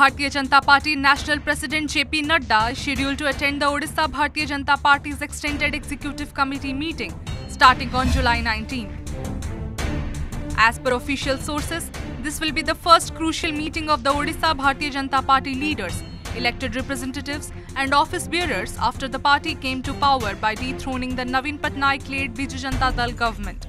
Bharatiya Janata Party National President JP Nadda is scheduled to attend the Odisha Bharatiya Janata Party's extended executive committee meeting starting on July 19. As per official sources, this will be the first crucial meeting of the Odisha Bharatiya Janata Party leaders, elected representatives, and office bearers after the party came to power by dethroning the Navin Patnaik-led Biju Janata Dal government.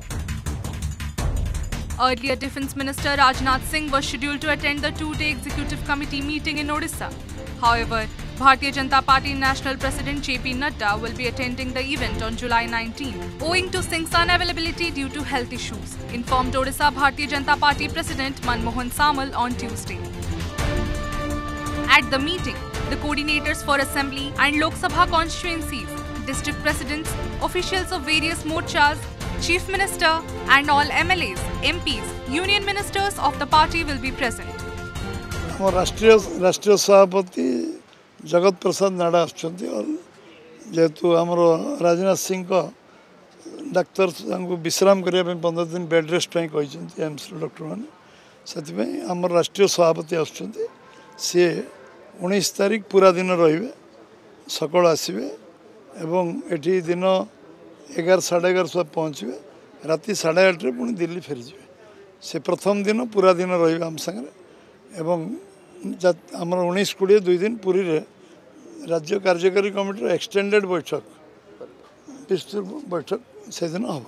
Earlier, Defence Minister Rajnath Singh was scheduled to attend the two-day executive committee meeting in Odisha. However, Bharatiya Janata Party National President JP Nadda will be attending the event on July 19, owing to Singh's unavailability due to health issues, informed Odisha Bharatiya Janata Party President Manmohan Samal on Tuesday. At the meeting, the coordinators for Assembly and Lok Sabha constituencies, district presidents, officials of various morchas, Chief Minister and all MLAs, MPs, Union Ministers of the party will be present. राष्ट्रीय राष्ट्रीय सभापति जगत प्रसाद नाडा आसुच्च और जेहेतु आमर Rajnath Singh doctor विश्राम करने पंद्रह दिन बेड रेस्ट कही एम्स डॉक्टर मैंने से आम राष्ट्रीय सभापति आसुच्च सी उन्नीस तारीख पूरा दिन रे सका आसवे एवं ये दिन ଏଗାର ସାଢ଼େ ଏଗାର ସୁଦ୍ଧା ପହଞ୍ଚିବେ ରାତି ସାଢ଼େ ଆଠରେ ପୁଣି ଦିଲ୍ଲୀ ଫେରିଯିବେ ସେ ପ୍ରଥମ ଦିନ ପୁରା ଦିନ ରହିବେ ଆମ ସାଙ୍ଗରେ ଏବଂ ଯା- ଆମର ଉଣେଇଶ କୋଡ଼ିଏ ଦୁଇ ଦିନ ପୁରୀରେ ରାଜ୍ୟ କାର୍ଯ୍ୟକାରୀ କମିଟିର ଏକ୍ସଟେଣ୍ଡେଡ୍ ବୈଠକ ବିସ୍ତୃତ ବୈଠକ ସେଦିନ ହେବ